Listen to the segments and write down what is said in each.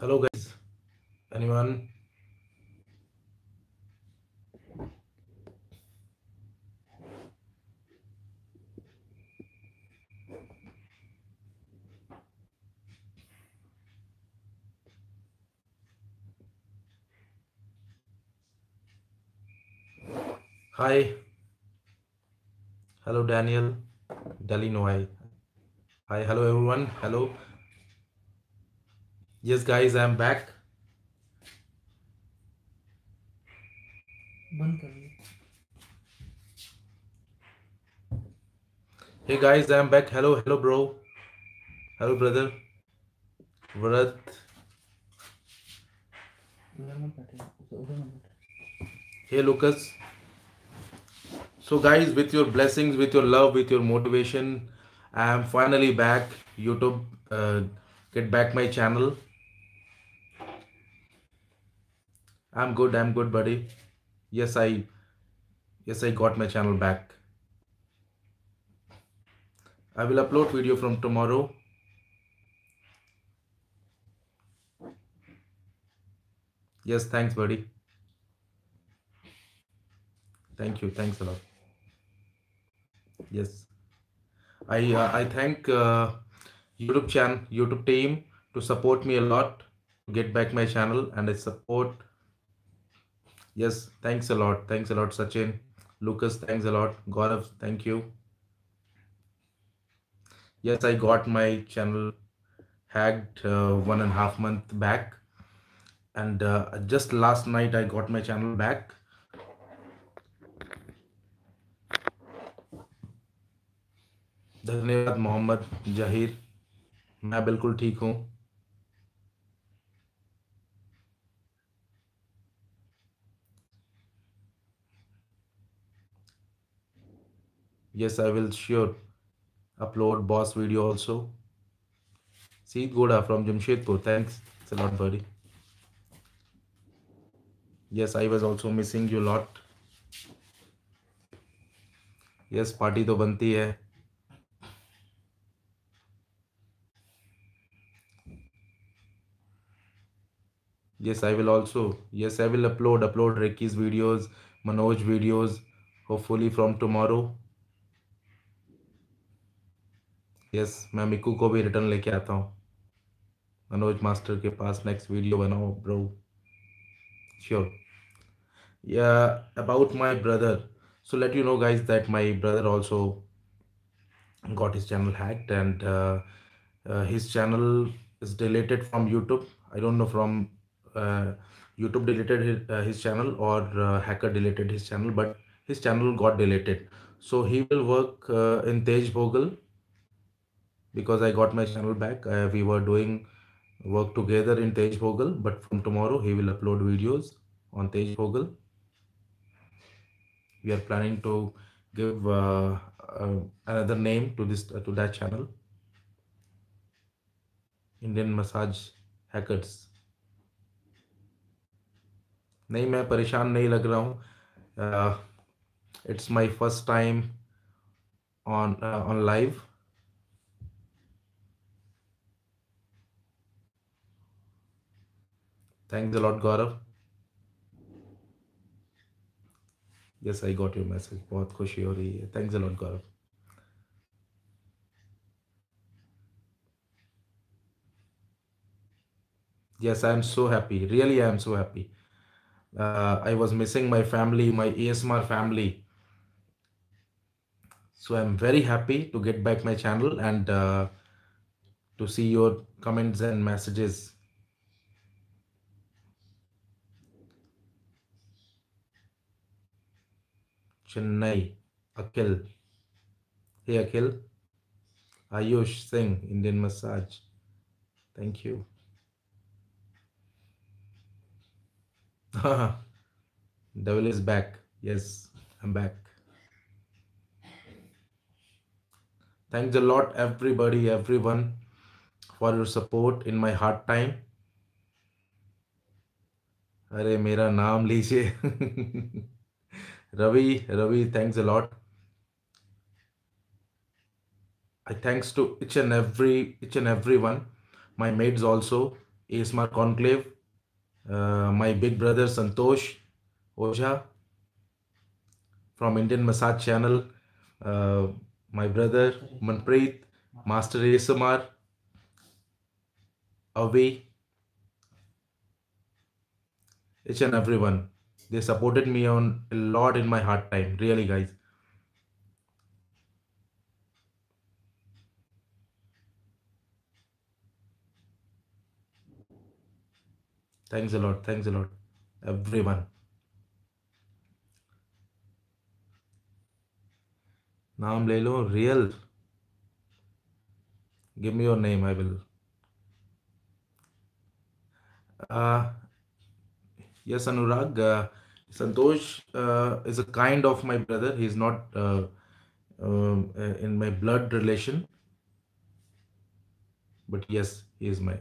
Hello, guys. Anyone? Hi. Hello, Daniel. Hi. Hi, hello everyone. Hello. Yes, guys, I'm back. Hey guys, I'm back. Hello, hello, bro. Hello, brother. Vrat. Hey, Lucas. So, guys, with your blessings, with your love, with your motivation, I am finally back. YouTube, uh, get back my channel. I'm good. I'm good, buddy. Yes, I, yes, I got my channel back. I will upload video from tomorrow. Yes, thanks, buddy. Thank you. Thanks a lot. Yes, I uh, I thank uh, YouTube channel, YouTube team to support me a lot to get back my channel, and I support. Yes, thanks a lot. Thanks a lot, Sachin. Lucas, thanks a lot. Gaurav, thank you. Yes, I got my channel hacked uh, one and a half month back, and uh, just last night I got my channel back. धन्यवाद मोहम्मद, जहीर, मैं बिल्कुल ठीक हूँ। Yes I will sure upload boss video also सी गोड़ा from Jamshedpur thanks lot body yes I was also missing you lot yes party तो बनती है। Yes, I will also. Yes, I will upload upload Ricky's videos, Manoj videos, hopefully from tomorrow. Yes, मैं मिकू को भी return लेके आता हूँ Manoj master के पास नेक्स्ट वीडियो बनाओ bro sure yeah about my brother so let you know guys that my brother also got his channel hacked and uh, uh, his channel is deleted from youtube i don't know from uh, youtube deleted his, uh, his channel or uh, hacker deleted his channel but his channel got deleted. So he will work uh, in tej Bhogal because i got my channel back. Uh, we were doing work together in tej Bhogal but from tomorrow he will upload videos on tej Bhogal we are planning to give uh, uh, another name to this uh, to that channel. Indian massage hackers नहीं, मैं परेशान नहीं लग रहा हूँ। It's my first time on on live thanks lot Gaurav yes I got your message बहुत खुशी हो रही है। Thanks lot Gaurav yes, i am so happy. Really, i am so happy uh, i was missing my family my asmr family. So i'm very happy to get back my channel and uh, to see your comments and messages. Chennai akhil. Hey akhil. Ayush singh indian massage. Thank you devil is back yes i'm back thanks a lot everybody everyone for your support in my hard time अरे मेरा नाम लीजिए Ravi Ravi thanks a lot I thanks to each and every each and every one, my mates also, ASMR Conclave, uh, my big brother Santosh Ojha from Indian Massage Channel, uh, my brother Manpreet, Master ASMR, Avi, each and everyone. They supported me on a lot in my hard time, really, guys. Thanks a lot. Thanks a lot, everyone. नाम ले लो real give me your name I will yes anurag uh, santosh uh, is a kind of my brother he's not uh, um, uh, in my blood relation but yes he is my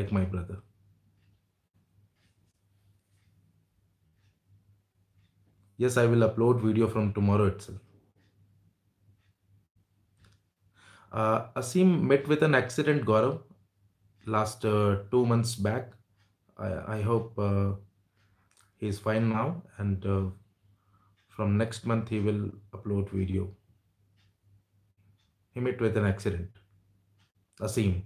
like my brother Yes i will upload video from tomorrow itself. Uh, asim met with an accident gaurav last uh, two months back. I, I hope uh, he's fine now and uh, from next month he will upload video. He met with an accident. Asim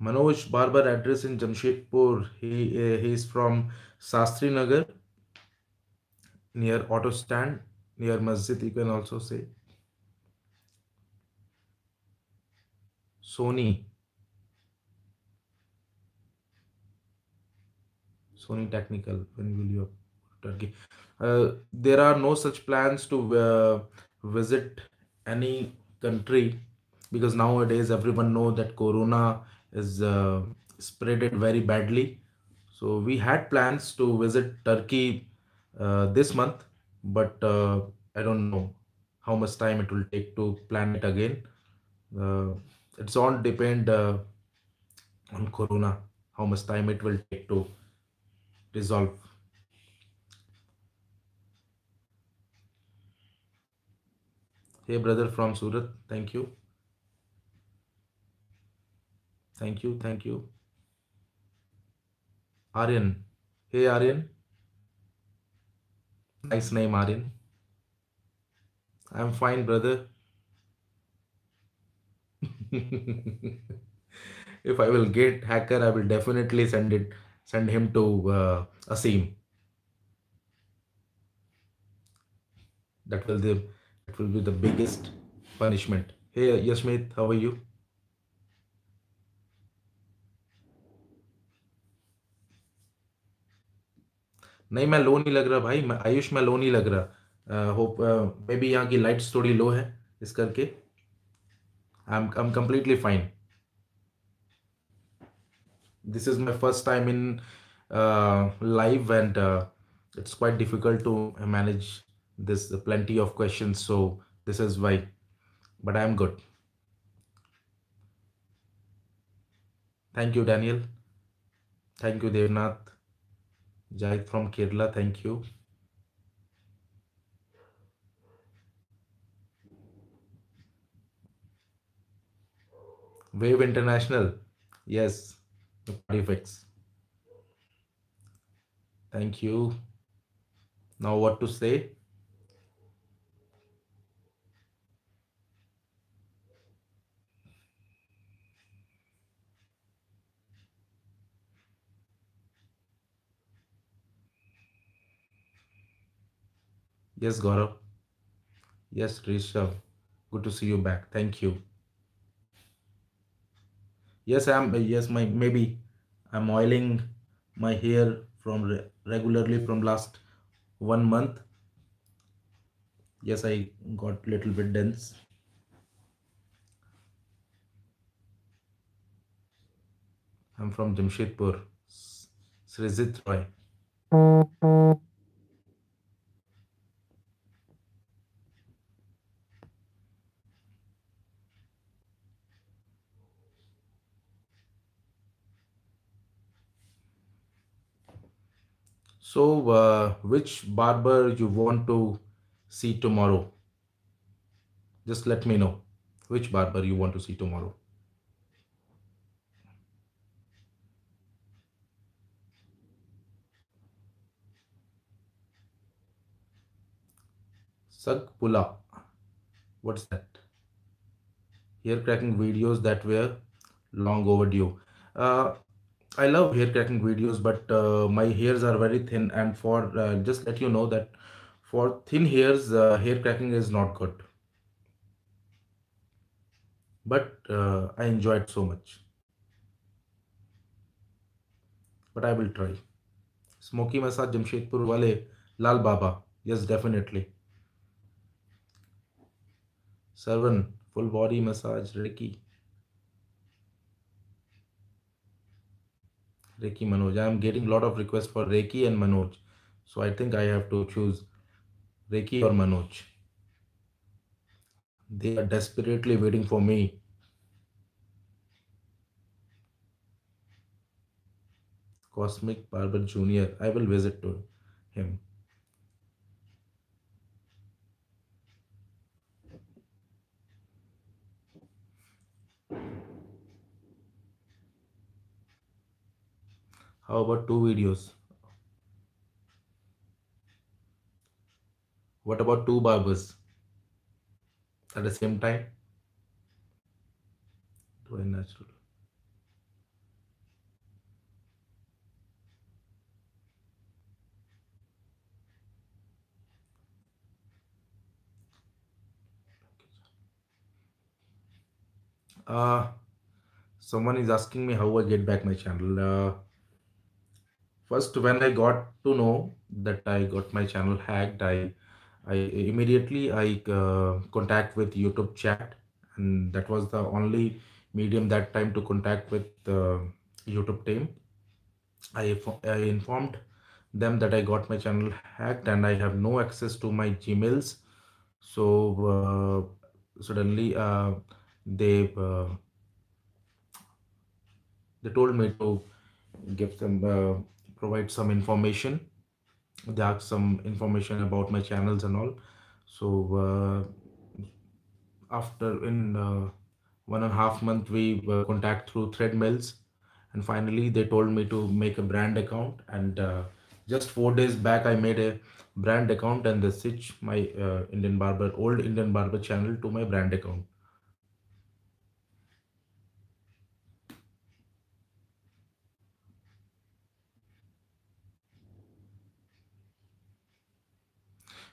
manoj barber address in jamshedpur. He uh, he is from sastri nagar near auto stand near masjid you can also say. Sony. Sony technical when will you turkey uh, there are no such plans to uh, visit any country because nowadays everyone know that corona is uh, spreaded very badly. So we had plans to visit turkey uh, this month but uh, i don't know how much time it will take to plan it again. Uh, it's all depend uh, on corona how much time it will take to resolve hey brother from surat. Thank you thank you thank you. Aryan. Hey aryan. Nice name aryan. I'm fine brother. If i will get hacker i will definitely send it send him to uh, asim that will the that will be the biggest punishment. Hey yashmit how are you नहीं, मैं लो नहीं लग रहा भाई, मैं आयुष मैं लो नहीं लग रहा। होप मे बी यहाँ की लाइट्स थोड़ी लो है, इस करके। I am I am completely fine this is my first time in live and it's quite difficult to manage this plenty of question so this is why but I am good thank you Daniel thank you Devnath jait from kerala thank you. Wave international yes fix. Thank you. Now what to say yes gaurav. Yes rishabh. Good to see you back. Thank you. Yes i'm yes my maybe i'm oiling my hair from re- regularly from last one month. Yes i got little bit dense. I'm from jamshedpur. S- srijit roy So, uh, which barber you want to see tomorrow? Just let me know which barber you want to see tomorrow. Sagpula. What's that? Hair cracking videos that were long overdue. Uh, I love hair cracking videos, but uh, my hairs are very thin, and for uh, just let you know that for thin hairs, uh, hair cracking is not good. But uh, I enjoy it so much. But I will try. Smoky massage Jamshedpur wale Lal Baba. Yes, definitely. Sarvan, full body massage, Reiki. Reiki Manoj. I am getting a lot of requests for Reiki and Manoj. So I think I have to choose Reiki or Manoj. They are desperately waiting for me. Cosmic Barber Jr. I will visit to him. How about two videos? What about two barbers at the same time? Very natural. Uh, someone is asking me how I get back my channel. Uh, first, when I got to know that I got my channel hacked, I I immediately I uh, contact with YouTube chat, and that was the only medium that time to contact with the YouTube team. I, I informed them that I got my channel hacked and I have no access to my Gmails. So uh, suddenly uh, they uh, they told me to give them uh, provide some information. They asked some information about my channels and all. So uh, after in uh, one and a half month we uh, contact through thread mails and finally they told me to make a brand account and uh, just four days back i made a brand account and they switch my uh, indian barber old indian barber channel to my brand account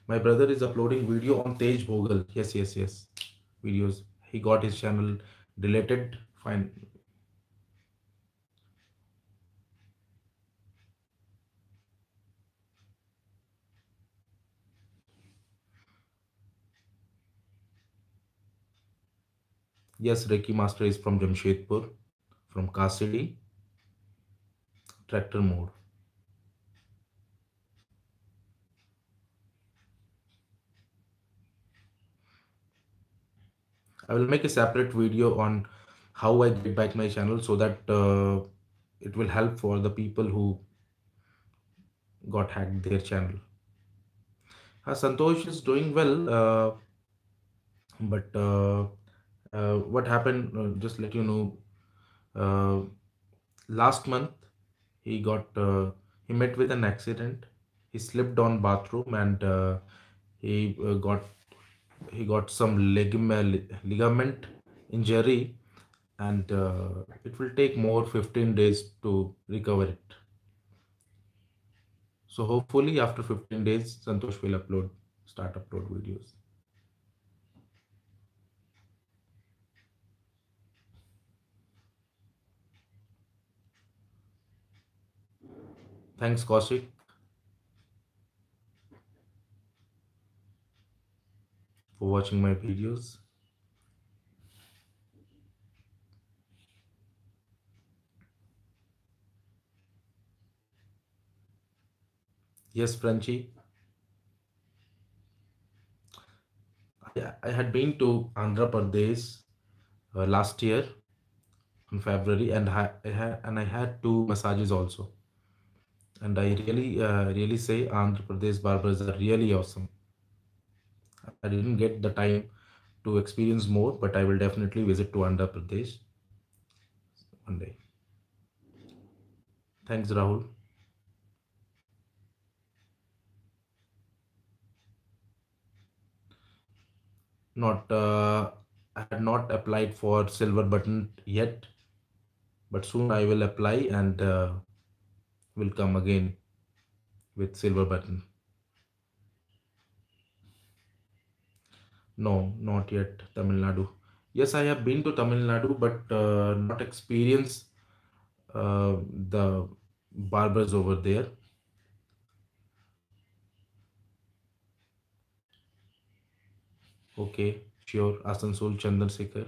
my brother is uploading video on tej Bhogal. yes yes yes. Videos. He got his channel deleted. Fine. Yes Reiki master is from jamshedpur from kasidi. Tractor mode I will make a separate video on how I get back my channel so that uh, it will help for the people who got hacked their channel. Uh, Santosh is doing well, uh, but uh, uh, what happened? Uh, just let you know. Uh, last month, he got he met with an accident. He slipped on bathroom and he got he got some ligament ligament injury and uh, it will take more 15 days to recover it. So hopefully after 15 days santosh will upload start upload videos. Thanks kaushik for watching my videos yes Franchi. I, I had been to andhra pradesh uh, last year in february and I, I had and i had two massages also and I really, uh, really say Andhra Pradesh barbers are really awesome. I didn't get the time to experience more, but I will definitely visit to Andhra Pradesh one day. Thanks, Rahul. Not, uh, I had not applied for silver button yet, but soon I will apply and uh, will come again with silver button. No, not yet. Tamil Nadu. Yes, I have been to Tamil Nadu, but uh, not experience uh, the barbers over there. Okay, sure. Asansol Chandrasekhar.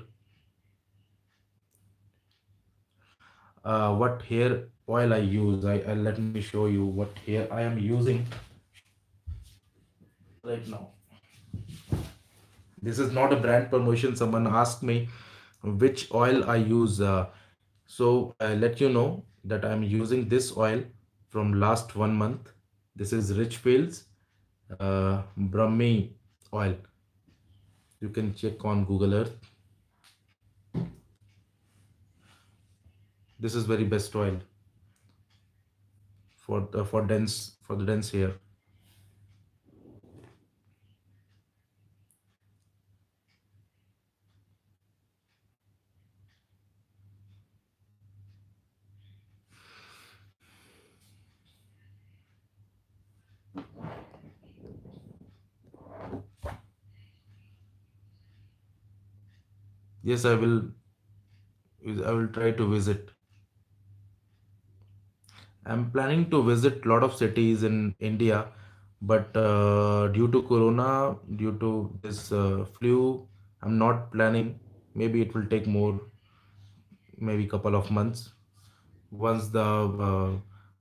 Uh, what hair oil I use? I, I let me show you what hair I am using right now. This is not a brand promotion. Someone asked me which oil I use. Uh, so I let you know that I'm using this oil from last one month. This is Richfeel's uh, Brahmi oil. You can check on Google Earth. This is very best oil for the, for dense for the dense hair. Yes, I will. I will try to visit. I'm planning to visit a lot of cities in India, but uh, due to Corona, due to this uh, flu, I'm not planning. Maybe it will take more, maybe couple of months. Once the uh,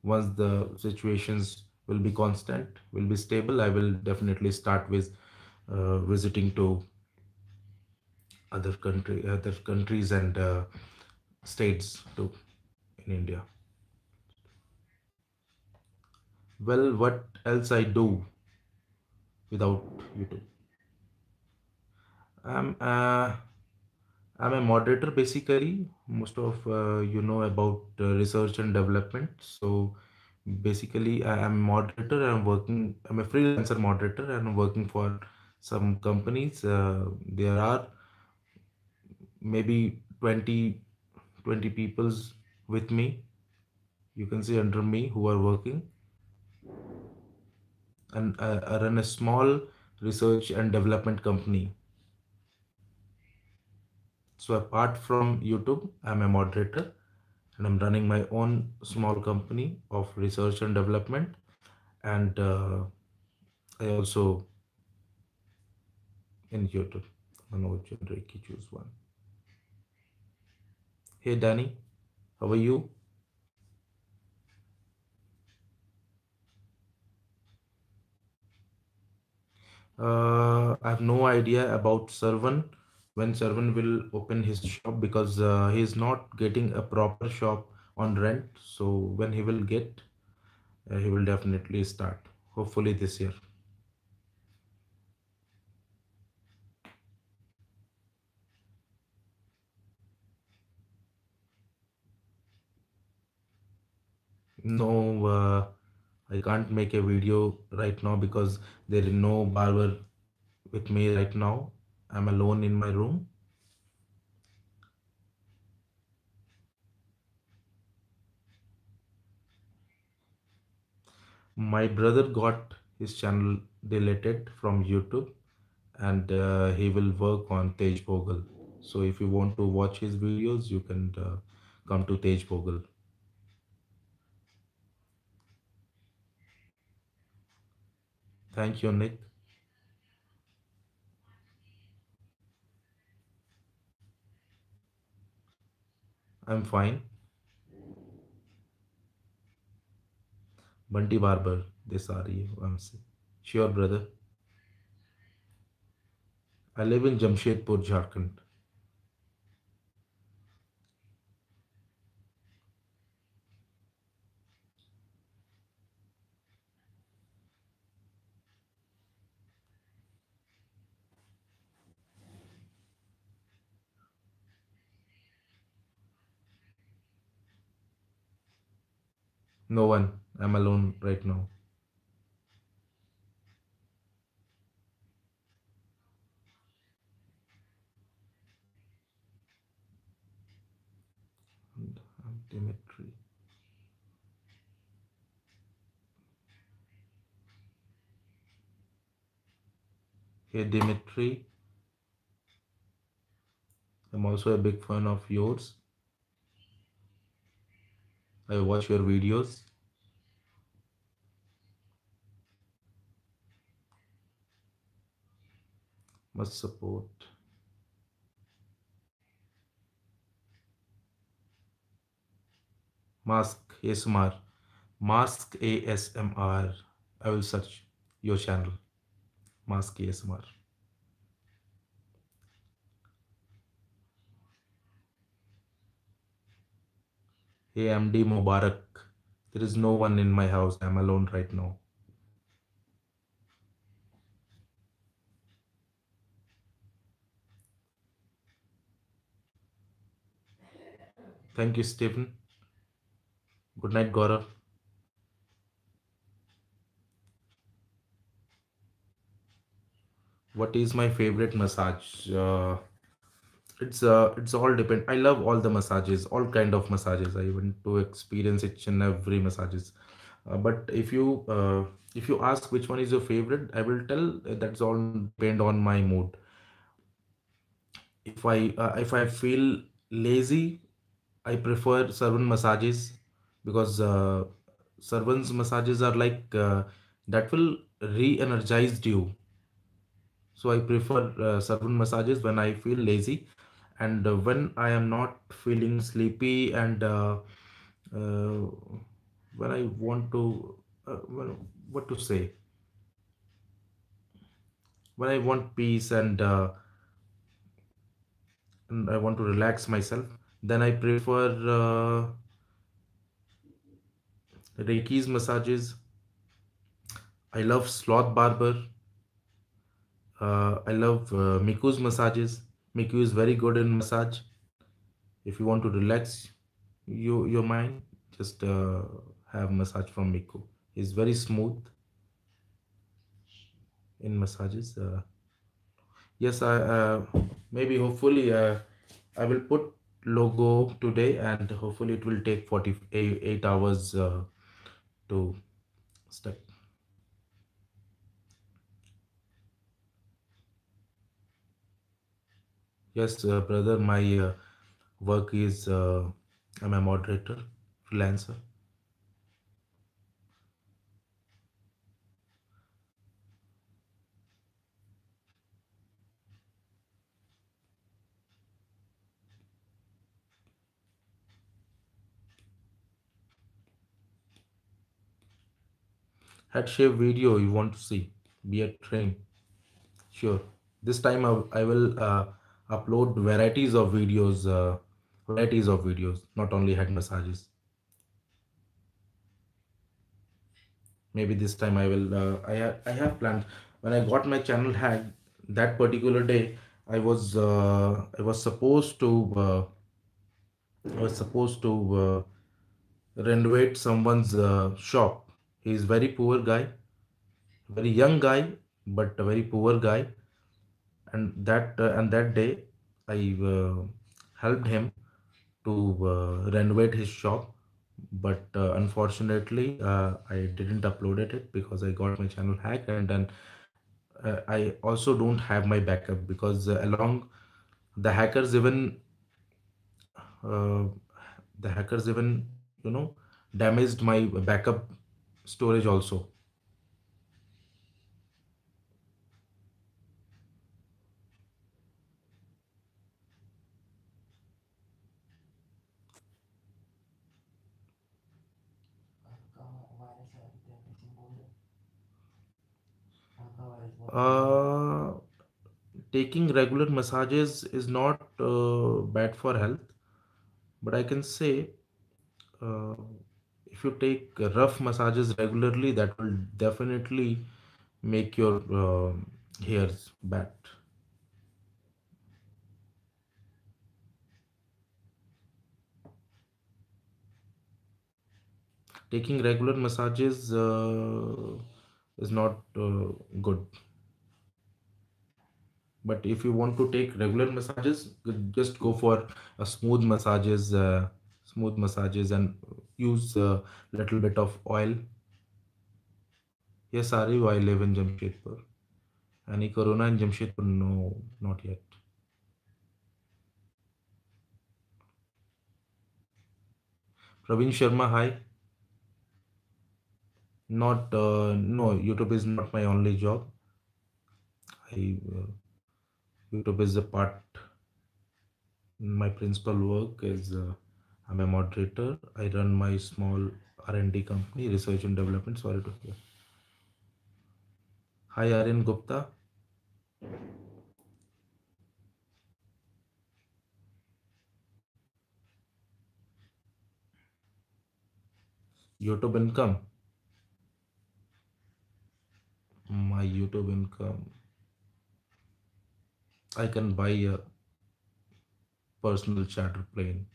once the situations will be constant, will be stable, I will definitely start with uh, visiting to other country, other countries and uh, states too in India. Well, what else I do without YouTube? I'm uh, I'm a moderator basically. Most of uh, you know about uh, research and development. So basically, I am moderator. I'm working. I'm a freelancer moderator, and I'm working for some companies. Uh, there are maybe 20 20 peoples with me. You can see under me who are working, and uh, I run a small research and development company. So apart from YouTube, I'm a moderator and I'm running my own small company of research and development. And uh, I also in YouTube. Manoj Chandreki, choose one. Hey Danny, how are you? Uh, I have no idea about Servan when Servan will open his shop because uh, he is not getting a proper shop on rent. So when he will get, uh, he will definitely start. Hopefully this year. No, uh, I can't make a video right now because there is no barber with me right now. I'm alone in my room. My brother got his channel deleted from YouTube and uh, he will work on Tej Bhogal. So if you want to watch his videos, you can uh, come to Tej Bhogal. Thank you, Nick. I'm fine. Bunty Barber, this are you. I'm s- sure, brother. I live in Jamshedpur, Jharkhand. No one. I'm alone right now. And I'm Dimitri. Hey Dimitri, I'm also a big fan of yours. I watch your videos. Much support. Mask ASMR. Mask ASMR. I will search your channel. Mask ASMR. Hey Mubarak. There is no one in my house. I'm alone right now. Thank you, Stephen. Good night, Gaurav. What is my favorite massage? Uh, it's uh, it's all depend. I love all the massages, all kind of massages. I want to experience each and every massages. Uh, but if you uh, if you ask which one is your favorite, I will tell that's all depend on my mood. If I uh, if I feel lazy, I prefer Sarvan massages because uh, Sarvan's massages are like uh, that will re-energize you. So I prefer uh, Sarvan massages when I feel lazy and uh, when I am not feeling sleepy and uh, uh, when I want to when, what to say when I want peace and and I want to relax myself, then I prefer Reiki's massages. I love Sloth Barber. Uh, I love uh, Miku's massages. Miku is very good in massage. If you want to relax you, your mind, just uh, have massage from Miku. He's very smooth in massages. Uh, yes, I uh, maybe hopefully uh, I will put logo today and hopefully it will take 48 hours uh, to step. Yes, uh, brother, my uh, work is uh, I'm a moderator, freelancer. Head shave video you want to see? Be a train. Sure. This time I, I will uh, upload varieties of videos, uh, varieties of videos, not only head massages. Maybe this time I will. Uh, I have I have planned. When I got my channel hacked, that particular day, I was uh, I was supposed to uh, I was supposed to uh, renovate someone's uh, shop. He is very poor guy, very young guy, but a very poor guy and that uh, and that day I uh, helped him to uh, renovate his shop. But uh, unfortunately uh, I didn't upload it because I got my channel hacked and then uh, I also don't have my backup because along the hackers even the hackers even you know damaged my backup storage also uh, taking regular massages is not uh, bad for health but I can say uh, if you take rough massages regularly, that will definitely make your uh, hairs bad. Taking regular massages uh, is not uh, good. But if you want to take regular massages just go for a smooth massages uh, smooth massages and use a little bit of oil. Yes ari i live in jamshedpur. Any corona in jamshedpur? No not yet. Praveen sharma hi not uh, no youtube is not my only job. I uh, youtube is a part my principal work is uh, i'm a moderator. I run my small r&d company research and development sorry to hear. Hi aryan gupta. Youtube income my youtube income i can buy a personal charter plane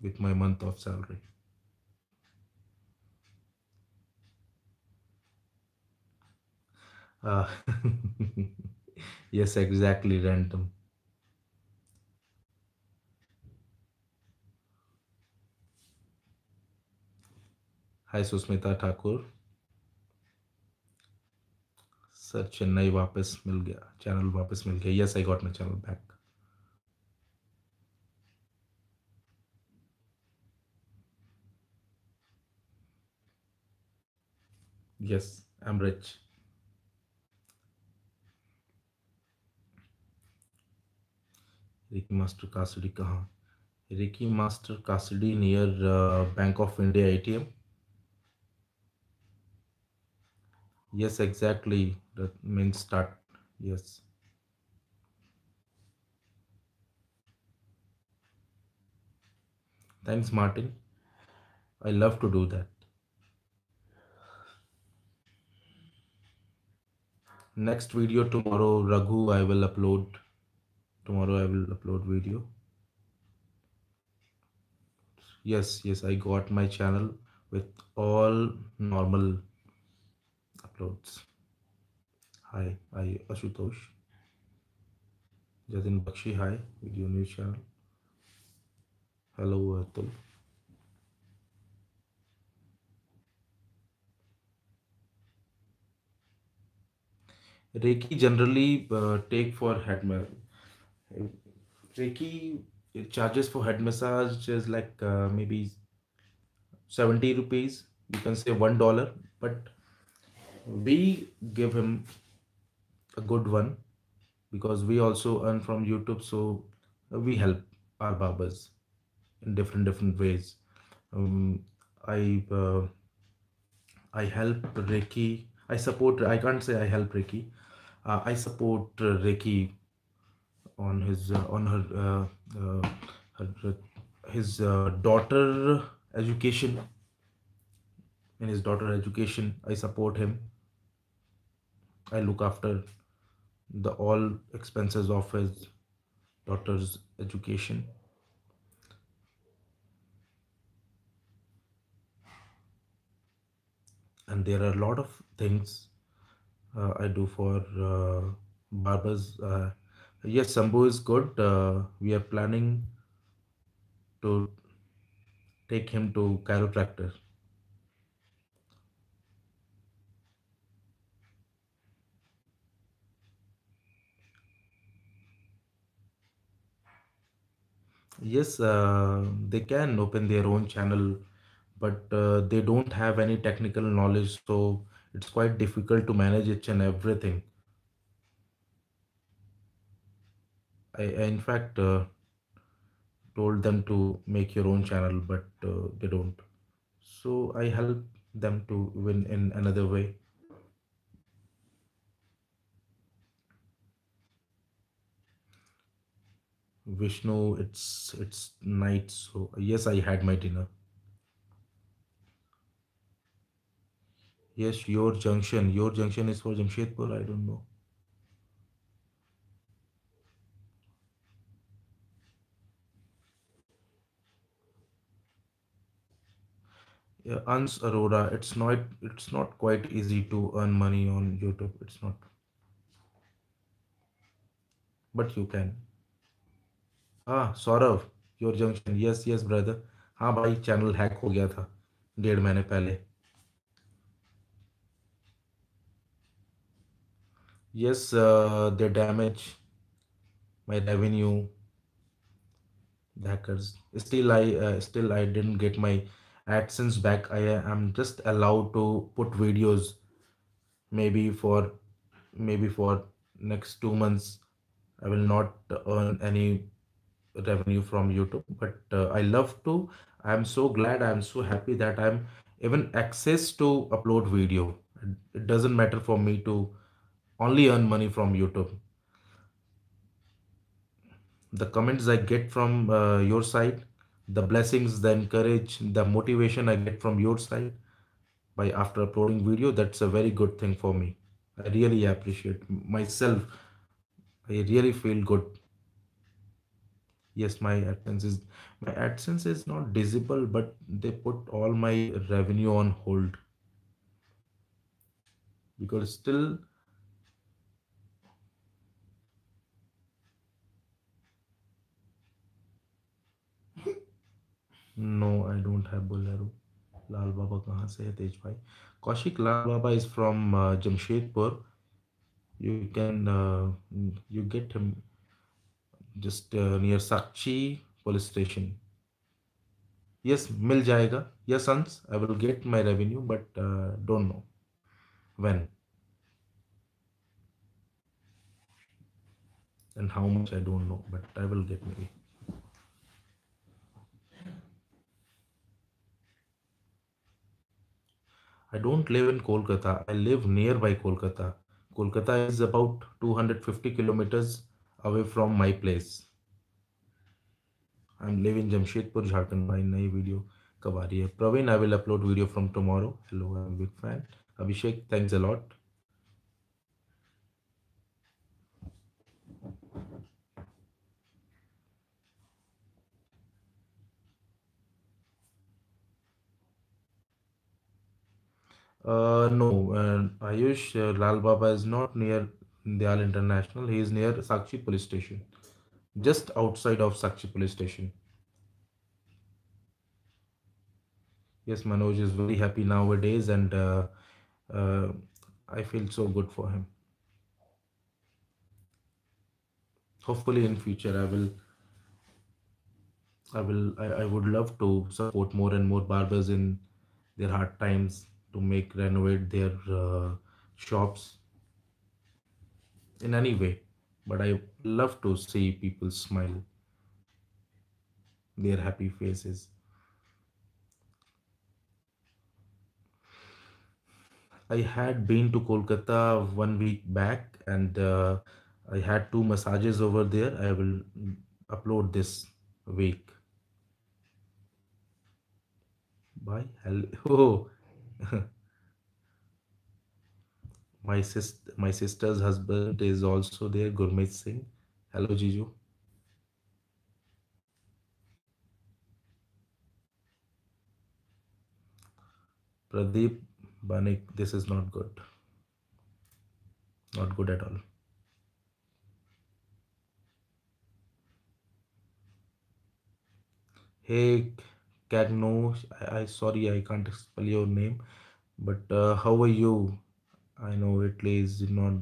with my month of salary. Uh, yes exactly random. Hi susmita thakur sir, channel वापस मिल गया, channel वापस मिल गया। Yes I got my channel back yes I am reach Ricky master कासडी कहाँ Ricky master कासडी near Bank of India ATM yes exactly. That means start yes. Thanks martin. I love to do that. Next video tomorrow raghu i will upload. Tomorrow i will upload video. Yes yes i got my channel with all normal uploads. Hi, I Ashutosh. Jatin Bakshi, hi, video news channel. Hello, Atul. Ricky generally take for head Ricky charges for head massage is like maybe seventy rupees you can say one dollar but we give him a good one because we also earn from youtube so we help our barbers in different different ways. Um, i uh, i help reiki i support i can't say i help reiki uh, i support uh, reiki on his uh, on her, uh, uh, her his uh, daughter education. In his daughter education i support him. I look after the all expenses of his daughter's education. And there are a lot of things uh, I do for uh, barbers. Uh, yes, Sambu is good. Uh, we are planning to take him to chiropractor. Yes, uh, they can open their own channel, but uh, they don't have any technical knowledge, so it's quite difficult to manage each and everything. I, I in fact uh, told them to make your own channel, but uh, they don't. So I help them to win in another way. Vishnu, it's it's night, so yes, I had my dinner. Yes, your junction. Your junction is for Jamshedpur. I don't know. Yeah, Ans Aurora, it's not it's not quite easy to earn money on YouTube. It's not, but you can. हाँ Saurabh your junction yes yes brother हाँ भाई channel hack हो गया था, डेढ़ महीने पहले। Yes they damage my revenue hackers still I still I didn't get my AdSense back I I am just allowed to put videos maybe for maybe for next two months I will not earn any revenue from youtube but uh, i love to. I'm so glad i'm so happy that i'm even access to upload video. It doesn't matter for me to only earn money from youtube. The comments i get from uh, your side the blessings the encourage the motivation i get from your side by after uploading video that's a very good thing for me. I really appreciate myself. I really feel good yes my adsense is my adsense is not visible but they put all my revenue on hold. Because still no i don't have bolero. Lal baba se hai tej bhai kaushik lal baba is from uh, jamshedpur. You can uh, you get him just uh, near sakchi police station yes mil jayega yes sons i will get my revenue but uh, don't know when and how much i don't know but i will get maybe I don't live in Kolkata. I live nearby Kolkata. Kolkata is about 250 kilometers away from my place. I'm living Jamshedpur, Jharkhand. My new video कब आ रही है Praveen, I will upload video from tomorrow. Hello, I'm a big fan. Abhishek, thanks a lot. Uh, no, uh, Ayush uh, Lal Baba is not near Dayal International. He is near Sakchi Police Station, just outside of Sakchi Police Station. Yes, Manoj is very happy nowadays, and uh, uh, I feel so good for him. Hopefully, in future, I will, I will, I, I would love to support more and more barbers in their hard times to make renovate their uh, shops in any way. But I love to see people smile, their happy faces. I had been to Kolkata one week back and uh, I had two massages over there. I will upload this week. Bye. Hello. Oh, my sis my sister's husband is also there, Gurmeet Singh. Hello, Jiju. Pradeep Banik, this is not good. Not good at all. Hey, Cagno, I, I sorry I can't spell your name, but uh, how are you? I know Italy is not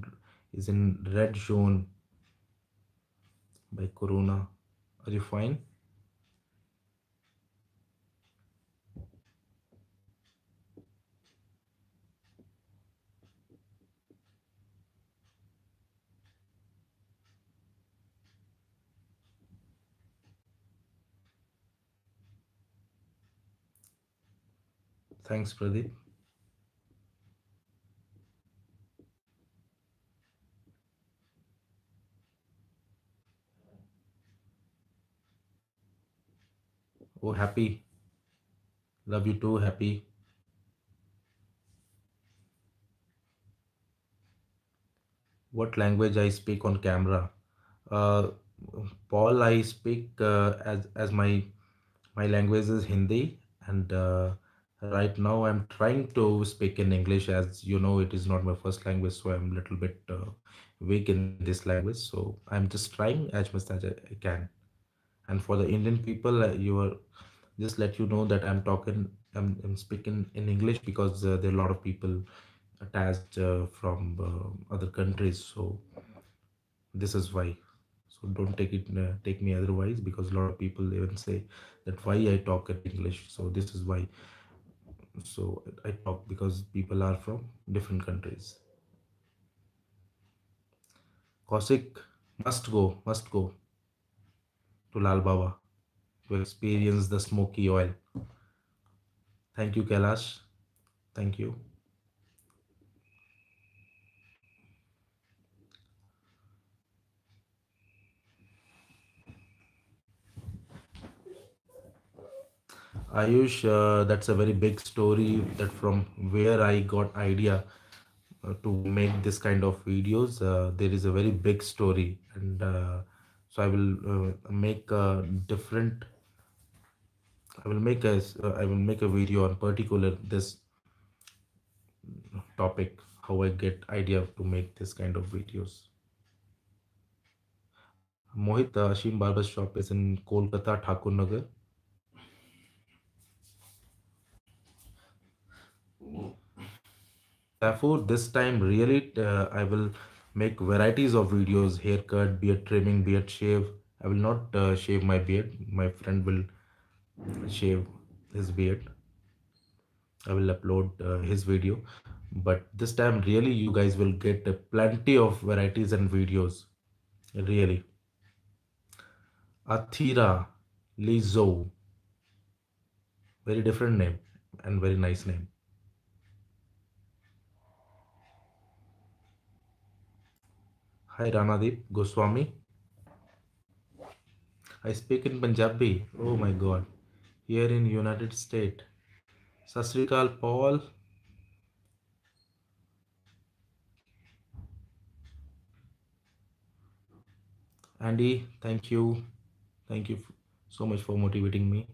is in red zone by Corona. Are you fine? Thanks, Pradeep. Oh, happy. Love you too, happy. What language I speak on camera? Uh, Paul, I speak uh, as as my my language is Hindi, and uh, right now i'm trying to speak in english as you know it is not my first language so i'm a little bit uh, weak in this language so i'm just trying as much as i I can and for the indian people uh, you are just let you know that i'm talking i'm, I'm speaking in english because uh, there are a lot of people attached uh, from uh, other countries. So this is why. So don't take it uh, take me otherwise because a lot of people even say that why i talk in english. So this is why. So i talk because people are from different countries. Kosik must go must go to lal baba to experience the smoky oil. Thank you kailash. Thank you. Ayush uh, that's a very big story that from where i got idea uh, to make this kind of videos. Uh, there is a very big story and uh, so i will uh, make a different i will make a uh, i will make a video on particular this topic how i get idea to make this kind of videos. Mohit uh, ashim barber shop is in kolkata thakur nagar. Therefore, this time really uh, I will make varieties of videos, haircut, beard trimming, beard shave. I will not uh, shave my beard. My friend will shave his beard. I will upload uh, his video. But this time really you guys will get plenty of varieties and videos. Really. Athira Lizo. Very different name and very nice name. Hi Ranadeep Goswami. I speak in Punjabi. Oh my god. Here in United States. Sat Sri Paul. Andy, thank you. Thank you so much for motivating me.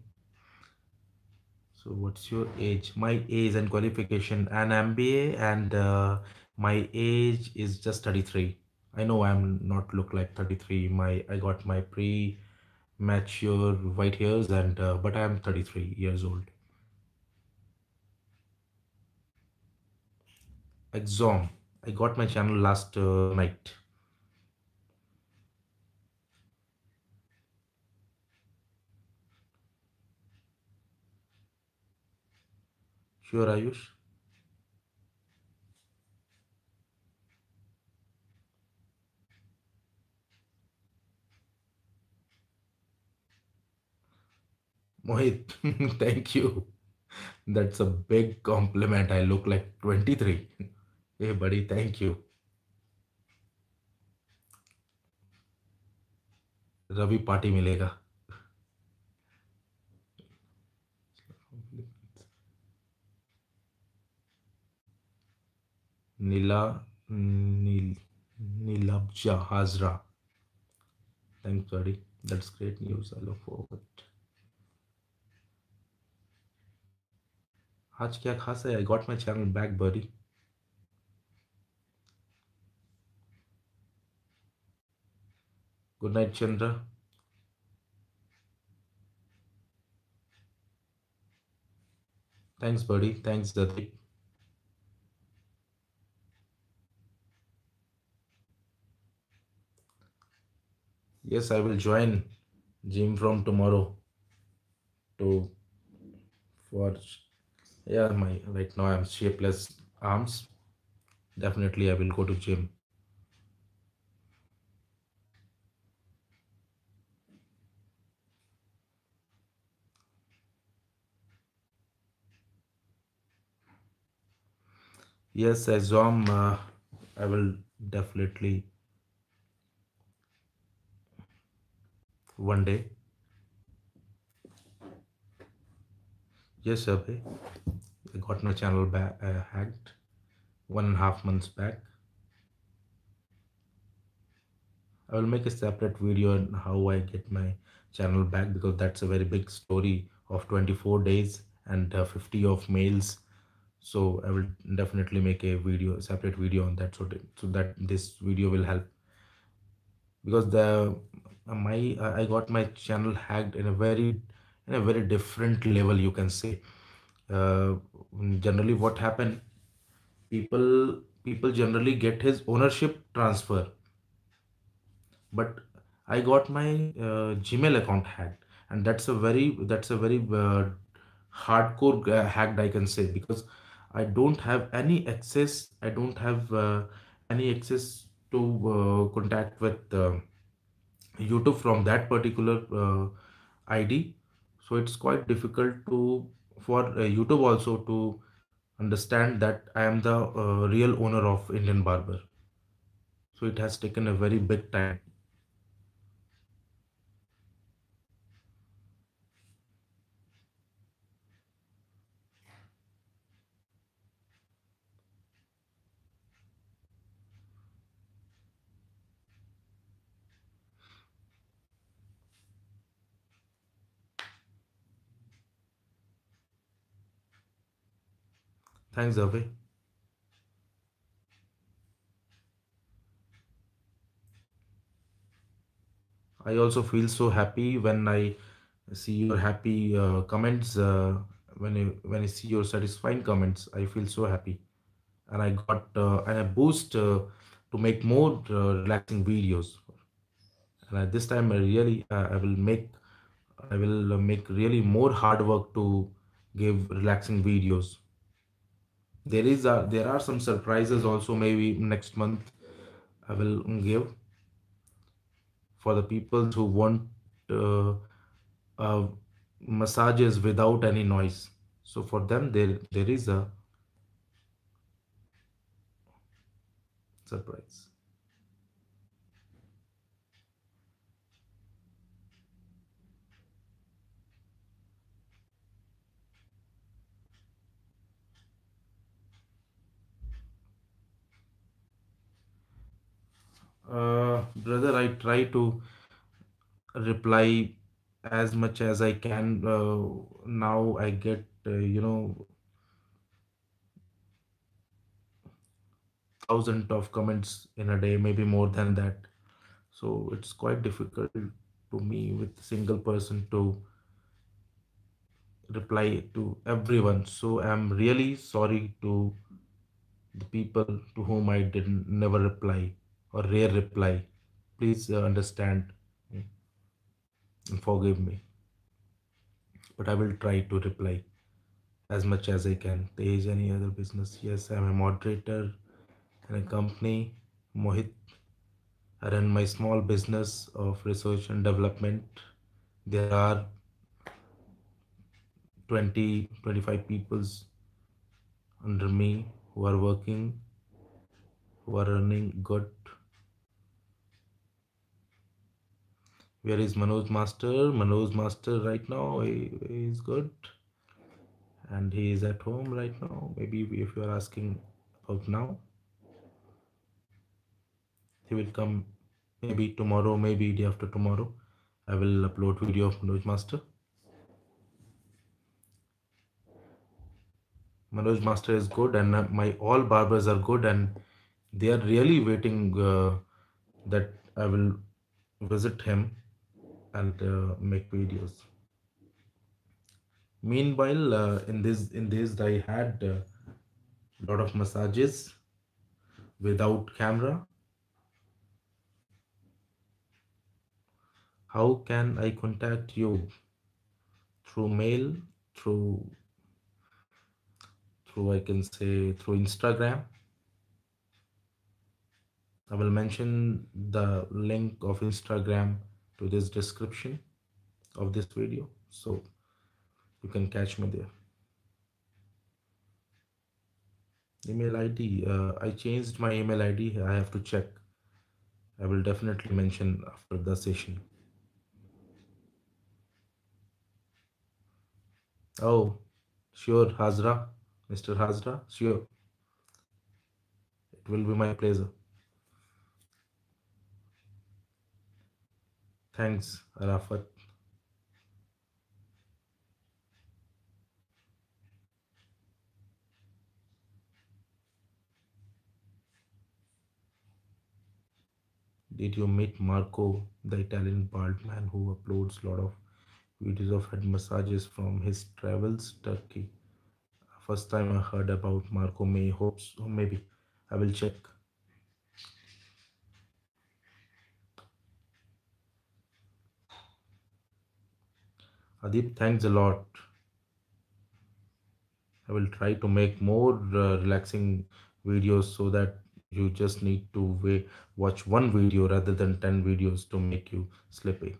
So, what's your age? My age and qualification, an MBA, and uh, my age is just 33. I know I'm not look like 33. My I got my pre-mature white hairs, and uh, but I'm 33 years old. Exom. I got my channel last uh, night. Sure, Ayush. Mohit thank you that's a big compliment I look like twenty three a buddy thank you Ravi party मिलेगा नीला नील नीलब जहाजरा thanks buddy that's great news I look forward आज क्या खास है? I got my channel back buddy good night Chandra thanks buddy thanks Deep yes I will join gym from tomorrow to four yeah. my right now i'm shapeless arms. Definitely i will go to gym. Yes Azom, uh, i will definitely one day yes Abhay. i got my channel back uh, hacked one and a half months back i will make a separate video on how i get my channel back because that's a very big story of 24 days and uh, 50 of mails. so i will definitely make a video separate video on that so, that- so that this video will help because the uh, my i I got my channel hacked in a very in a very different level you can say. Uh, generally what happened people people generally get his ownership transfer. But i got my uh, gmail account hacked. And that's a very that's a very uh, hardcore uh, hacked i can say. Because i don't have any access i don't have uh, any access to uh, contact with uh, youtube from that particular id so it's quite difficult to for uh, youtube also to understand that i am the uh, real owner of indian barber. So it has taken a very big time thanks Abe. i also feel so happy when i see your happy uh, comments uh, when I, when i see your satisfying comments i feel so happy. And i got uh, and a boost uh, to make more uh, relaxing videos. And at this time i really uh, i will make i will make really more hard work to give relaxing videos there is a, there are some surprises also maybe next month i will give for the people who want uh, uh, massages without any noise. So for them there there is a surprise uh, brother i try to reply as much as i can. Uh, now i get uh, you know thousand of comments in a day maybe more than that. So it's quite difficult to me with single person to reply to everyone. So i'm really sorry to the people to whom i didn't never reply or rare reply. Please uh, understand and forgive me. But i will try to reply as much as i can. There is any other business? Yes i'm a moderator in a company. Mohit i run my small business of research and development. There are 20 25 peoples under me who are working who are earning good where is manoj master? Manoj master right now is good. And he is at home right now. Maybe if you are asking about now he will come maybe tomorrow maybe day after tomorrow. I will upload video of manoj master. Manoj master is good and uh, my all barbers are good and they are really waiting uh, that i will visit him and uh, make videos. Meanwhile uh, in this in this i had a lot of massages without camera. How can i contact you? Through mail through through i can say through instagram. I will mention the link of instagram to this description of this video. So you can catch me there. Email id uh, i changed my email id i have to check. I will definitely mention after the session. Oh sure hazra mr hazra sure. It will be my pleasure Thanks, Arafat. Did you meet Marco, the Italian bald man who uploads a lot of videos of head massages from his travels Turkey? First time I heard about Marco May hopes, or maybe I will check Adip, thanks a lot. I will try to make more uh, relaxing videos so that you just need to watch one video rather than 10 videos to make you sleepy.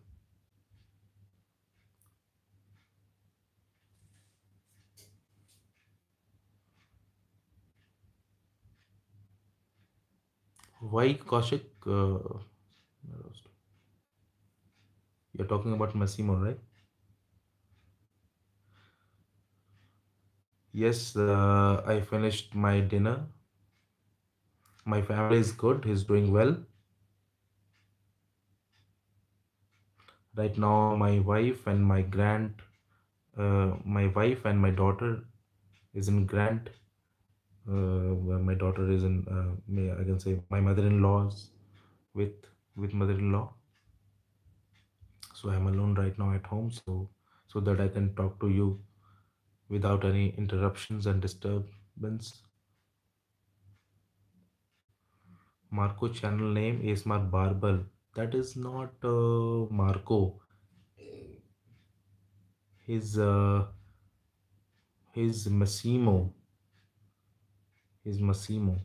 Why Kaushik? Uh, you're talking about Massimo, right? Yes, uh, I finished my dinner. My family is good, he's doing well. Right now, my wife and my grand, uh, my wife and my daughter is in Grant. Uh, my daughter is in, uh, may I can say my mother-in-law's with with mother-in-law. So I'm alone right now at home, so so that I can talk to you without any interruptions and disturbance. Marco channel name is Mar Barbal. That is not uh, Marco. His uh, his Massimo. His Massimo.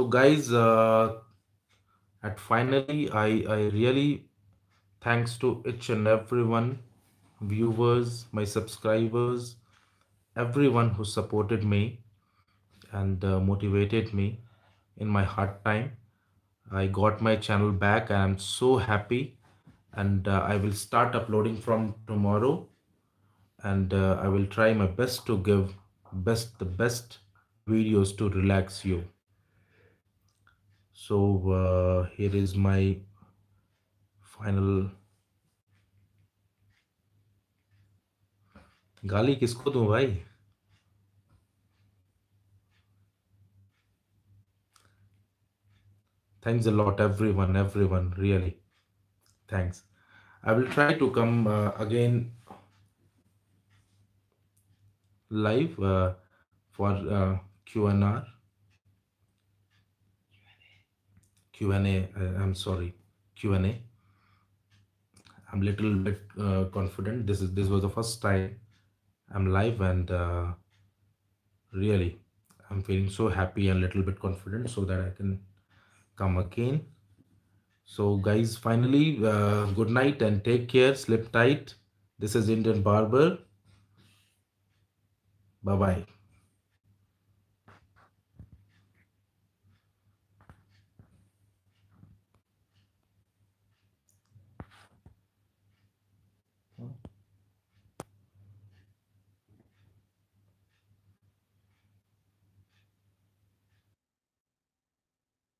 So guys, uh, at finally, I I really thanks to each and everyone, viewers, my subscribers, everyone who supported me and uh, motivated me in my hard time. I got my channel back I'm so happy. And uh, I will start uploading from tomorrow. And uh, I will try my best to give best the best videos to relax you So uh, here is my final गाली किसको दूं भाई thanks a lot everyone everyone really thanks i will try to come uh, again live uh, for uh, q&r q&a uh, i'm sorry q&a i'm little bit uh, confident. This is this was the first time i'm live and uh, really i'm feeling so happy and little bit confident so that i can come again. So guys finally uh, good night and take care. Sleep tight. This is indian barber. Bye bye